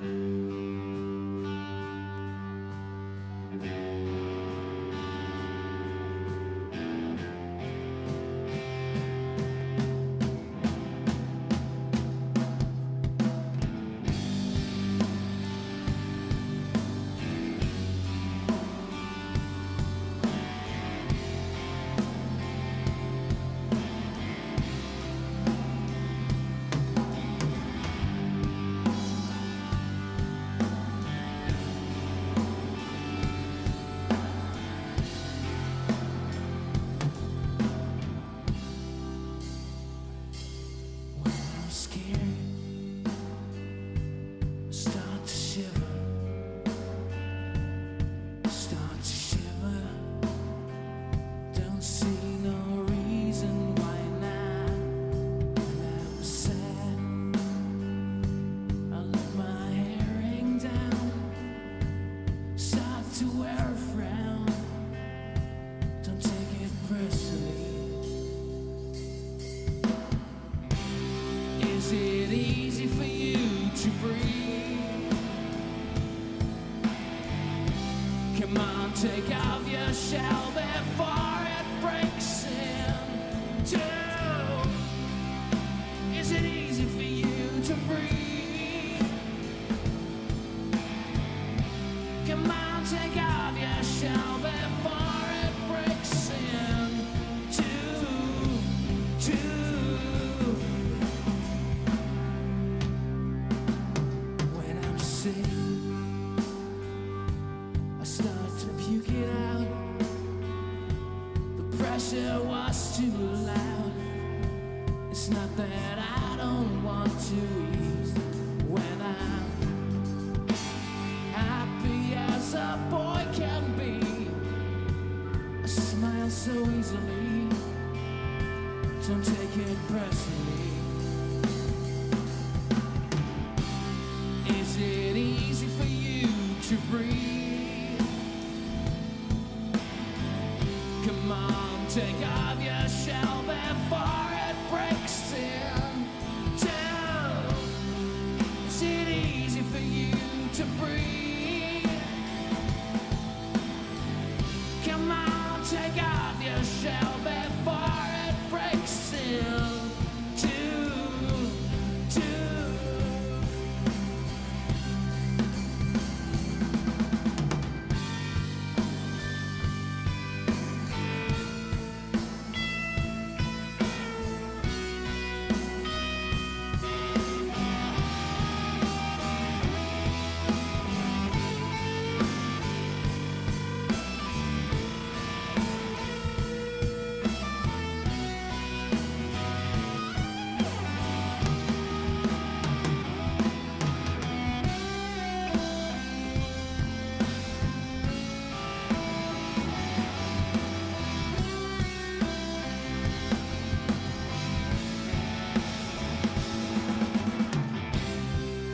When to wear a frown. Don't take it personally. Is it easy for you to breathe? Come on, take off your shell before pressure was too loud. It's not that I don't so easily. Don't take it personally. Is it easy for you to breathe? Come on, take off your shell before it breaks in two. Is it easy for you to breathe? Come on, take off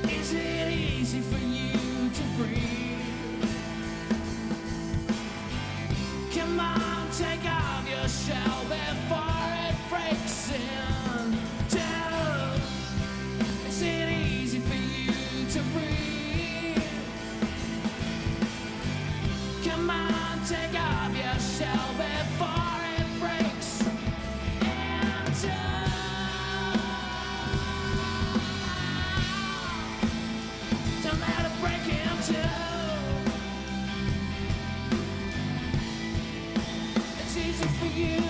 easy Easy for you